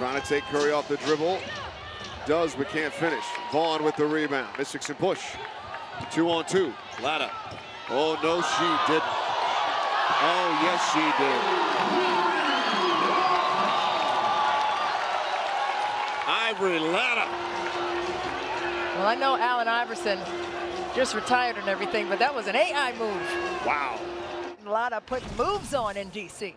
Trying to take Curry off the dribble. Does, but can't finish. Vaughn with the rebound. Mystics and push. Two on two. Latta. Oh, no, she didn't. Oh, yes, she did. Ivory Latta. Well, I know Allen Iverson just retired and everything, but that was an AI move. Wow. Latta put moves on in D.C.